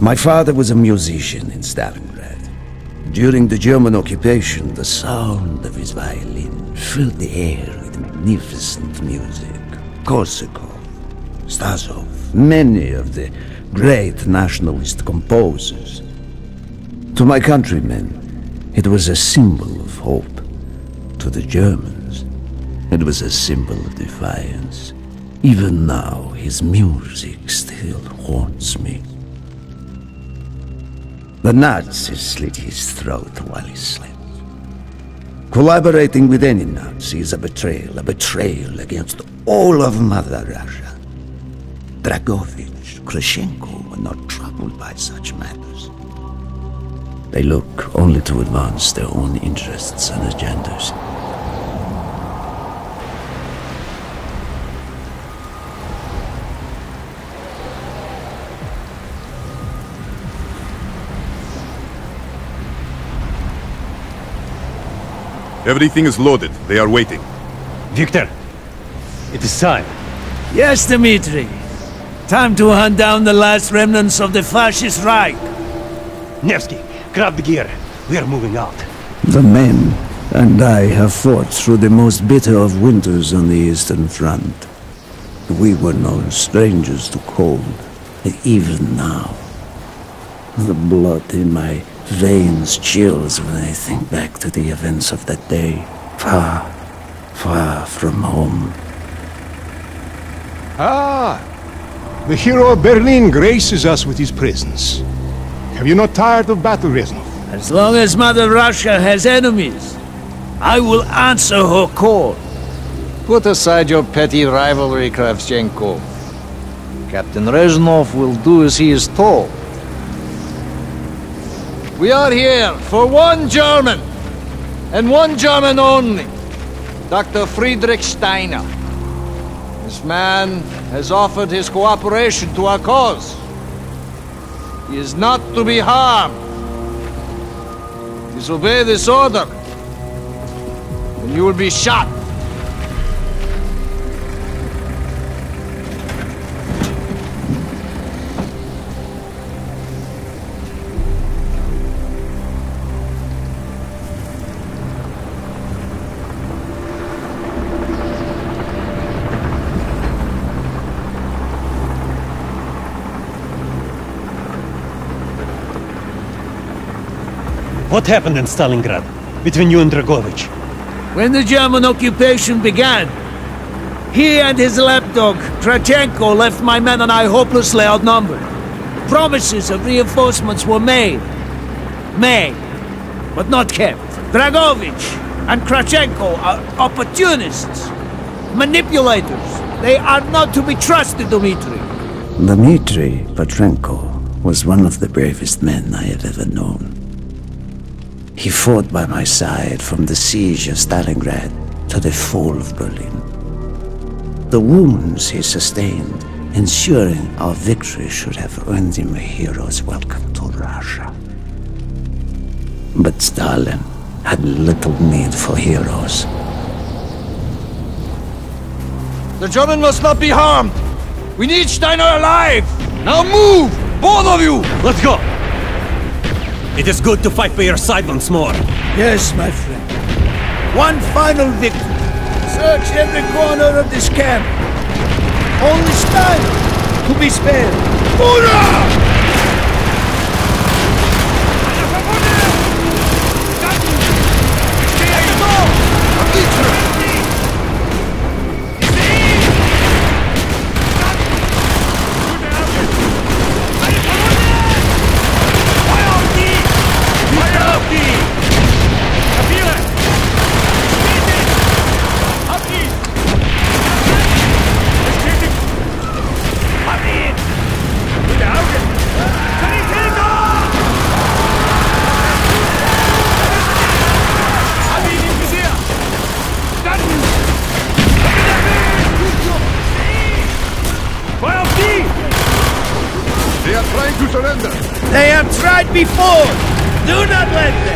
My father was a musician in Stalingrad. During the German occupation, the sound of his violin filled the air with magnificent music. Korsakov, Stasov, many of the great nationalist composers. To my countrymen, it was a symbol of hope. To the Germans, it was a symbol of defiance. Even now, his music still haunts me. The Nazis slit his throat while he slept. Collaborating with any Nazi is a betrayal, a betrayal against all of Mother Russia. Dragovich, Kravchenko were not troubled by such matters. They look only to advance their own interests and agendas. Everything is loaded. They are waiting. Victor, it is time. Yes, Dmitri. Time to hunt down the last remnants of the fascist Reich. Nevsky, grab the gear. We are moving out. The men and I have fought through the most bitter of winters on the Eastern Front. We were no strangers to cold, and even now. The blood in my veins chills when I think back to the events of that day, far, far from home. Ah, the hero of Berlin graces us with his presence. Have you not tired of battle, Reznov? As long as Mother Russia has enemies, I will answer her call. Put aside your petty rivalry, Kravchenko. Captain Reznov will do as he is told. We are here for one German, and one German only. Dr. Friedrich Steiner. This man has offered his cooperation to our cause. He is not to be harmed. Disobey this order, and you will be shot. What happened in Stalingrad between you and Dragovich? When the German occupation began, he and his lapdog, Kravchenko, left my men and I hopelessly outnumbered. Promises of reinforcements were made. Made, but not kept. Dragovich and Kravchenko are opportunists, manipulators. They are not to be trusted, Dmitri. Dmitri Petrenko was one of the bravest men I have ever known. He fought by my side from the siege of Stalingrad to the fall of Berlin. The wounds he sustained, ensuring our victory should have earned him a hero's welcome to Russia. But Stalin had little need for heroes. The German must not be harmed. We need Steiner alive. Now move, both of you. Let's go! It is good to fight by your side once more. Yes, my friend. One final victory. Search every corner of this camp. Only Steiner to be spared. Hoorah! Surrender. They have tried before. Do not let them.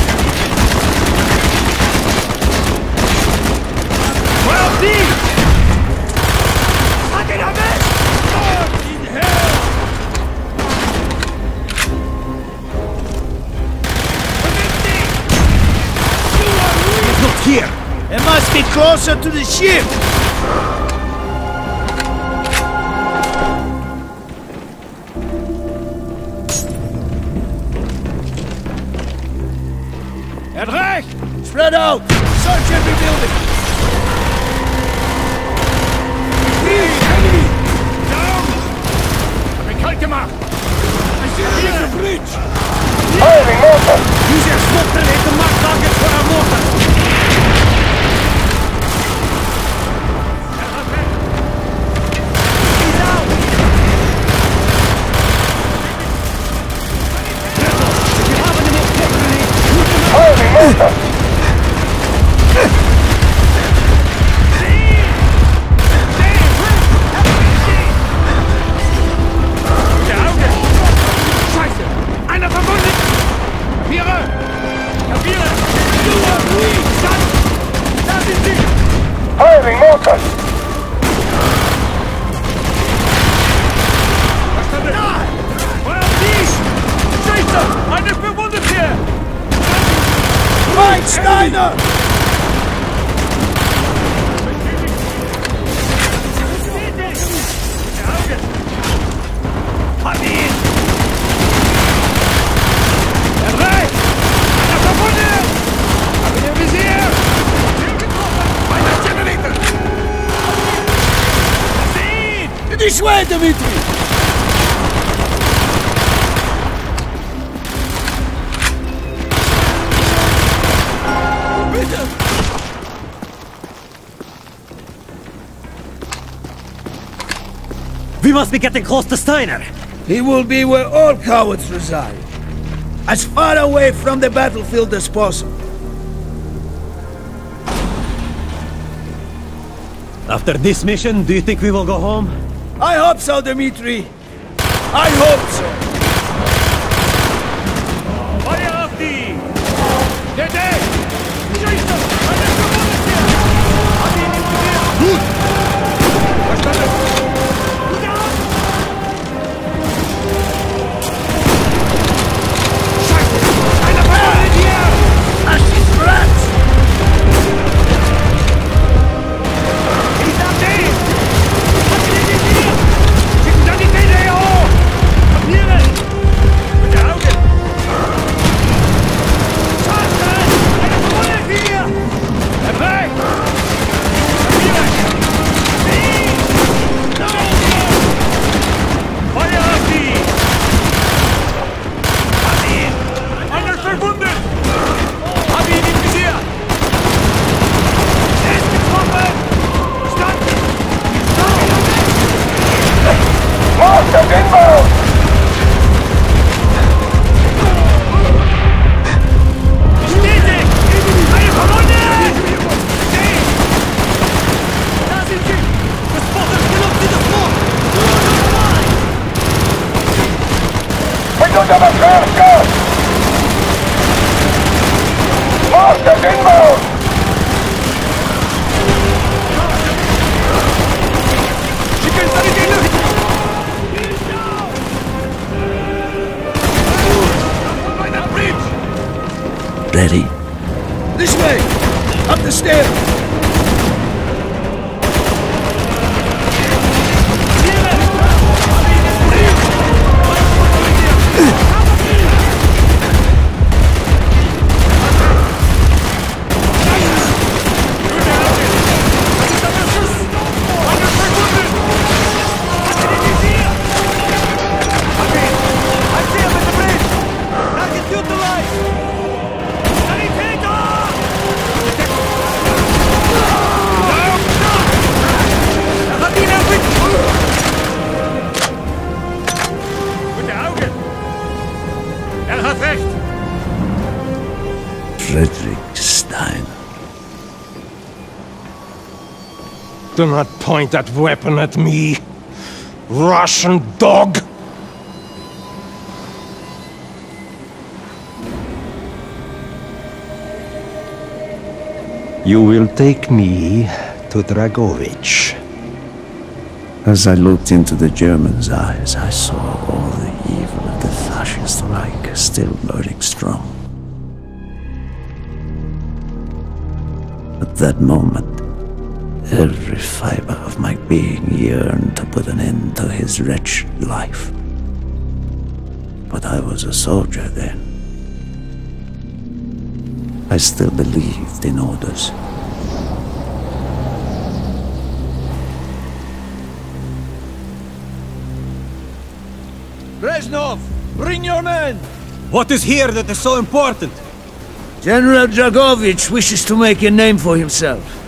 closer to the ship! At Reich! Spread out! Yeah. way, Dimitri! We must be getting close to Steiner. He will be where all cowards reside. As far away from the battlefield as possible. After this mission, do you think we will go home? I hope so, Dmitri. I hope so. Marca de la cerca! Marca inbound! Çıkın! Ready? This way! Up the stairs! Do not point that weapon at me, Russian dog! You will take me to Dragovich. As I looked into the German's eyes, I saw all the evil of the fascist Reich still burning strong. At that moment, every fiber of my being yearned to put an end to his wretched life. But I was a soldier then. I still believed in orders. Reznov, bring your men! What is here that is so important? General Dragovich wishes to make a name for himself.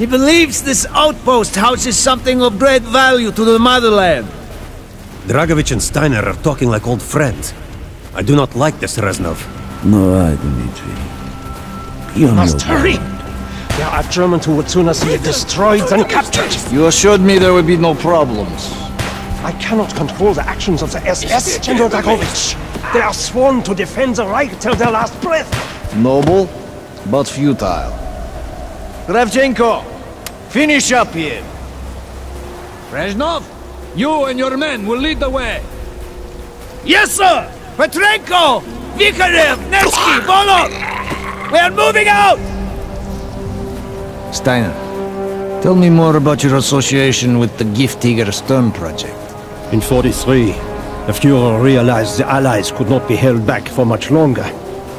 He believes this outpost houses something of great value to the motherland. Dragovich and Steiner are talking like old friends. I do not like this, Reznov. No, I, Dmitri. Be on Must your hurry! guard. There are Germans who would sooner see it destroyed than captured. You assured me there would be no problems. I cannot control the actions of the SS, General Dragovich. They are sworn to defend the Reich till their last breath. Noble, but futile. Kravchenko, finish up here. Reznov, you and your men will lead the way. Yes, sir! Petrenko! Vikarev! Nevsky! Volov! We are moving out! Steiner, tell me more about your association with the Giftiger Stern project. In 43, the Fuhrer realized the Allies could not be held back for much longer.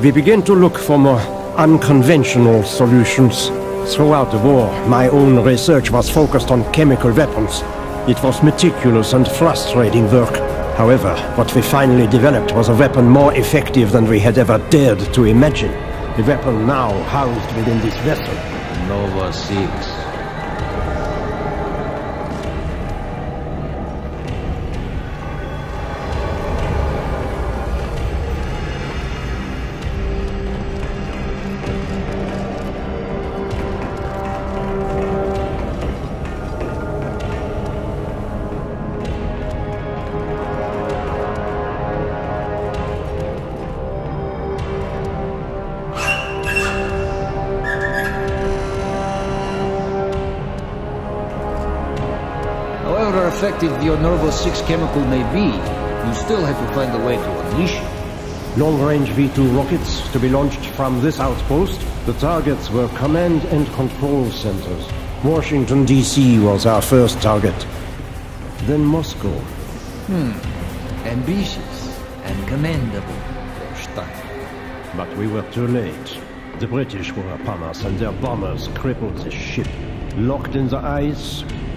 We began to look for more unconventional solutions. Throughout the war, my own research was focused on chemical weapons. It was meticulous and frustrating work. However, what we finally developed was a weapon more effective than we had ever dared to imagine. The weapon now housed within this vessel. Nova 6. Effective your Nova 6 chemical may be, you still have to find a way to unleash it. Long-range V-2 rockets to be launched from this outpost. The targets were command and control centers. Washington, D.C. was our first target. Then Moscow. Hmm. Ambitious and commendable, Herr But we were too late. The British were upon us and their bombers crippled the ship. Locked in the ice,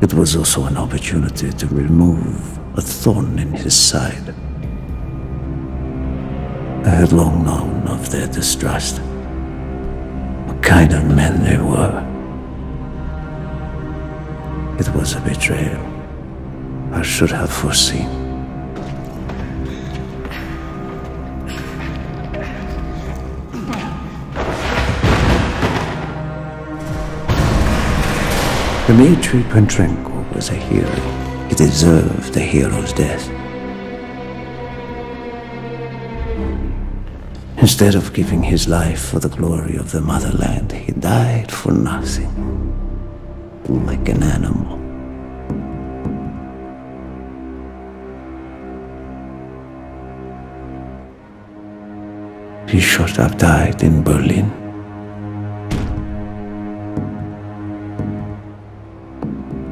It was also an opportunity to remove a thorn in his side. I had long known of their distrust. What kind of men they were. It was a betrayal. I should have foreseen. Dmitri Petrenko was a hero. He deserved a hero's death. Instead of giving his life for the glory of the motherland, he died for nothing. Like an animal. He should have died in Berlin.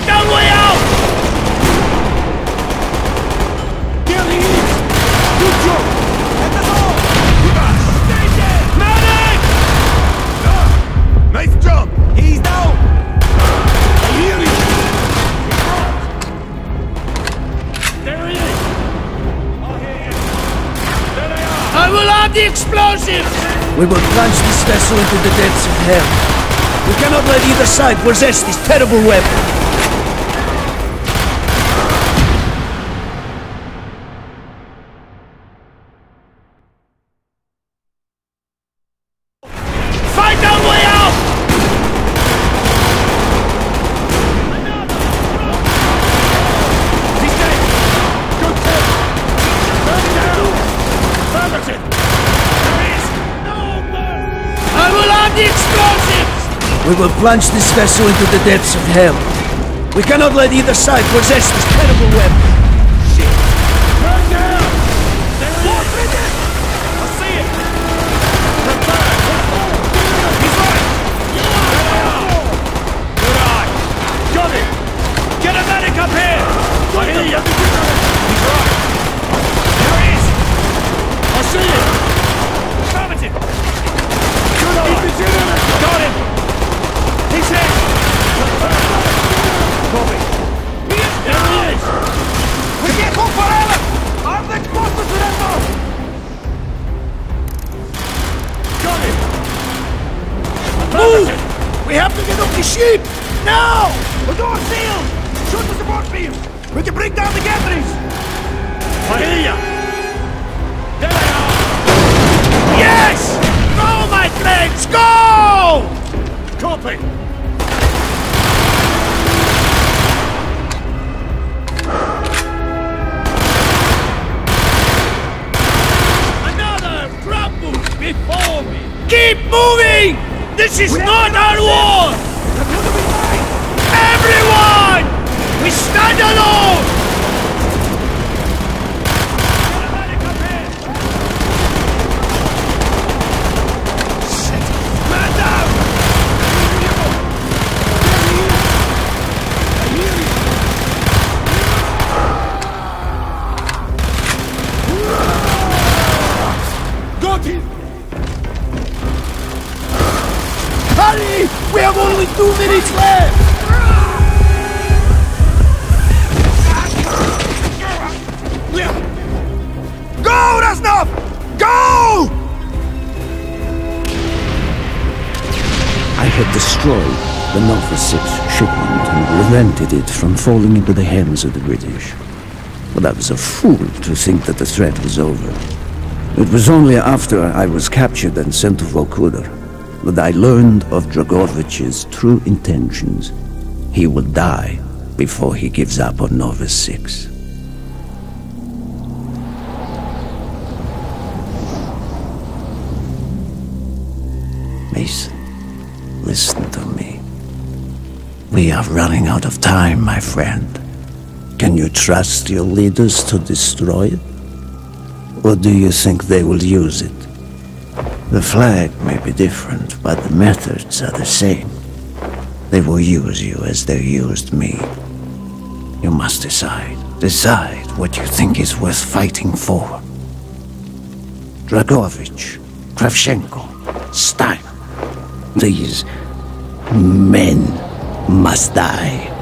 Fight our way out! Medic! Nice job! He's down! There he is! I will add the explosives! We will plunge this vessel into the depths of hell. We cannot let either side possess this terrible weapon. We will plunge this vessel into the depths of hell. We cannot let either side possess this terrible weapon. Keep moving! This is not our war! Everyone! We stand alone! Two minutes left! Go, Reznov! Go! I had destroyed the Nova 6 shipment and prevented it from falling into the hands of the British. But I was a fool to think that the threat was over. It was only after I was captured and sent to Vorkuta that I learned of Dragovich's true intentions. He will die before he gives up on Nova 6. Mason, listen to me. We are running out of time, my friend. Can you trust your leaders to destroy it? Or do you think they will use it? The flag may be different, but the methods are the same. They will use you as they used me. You must decide. Decide what you think is worth fighting for. Dragovich, Kravchenko, Stein. These men must die.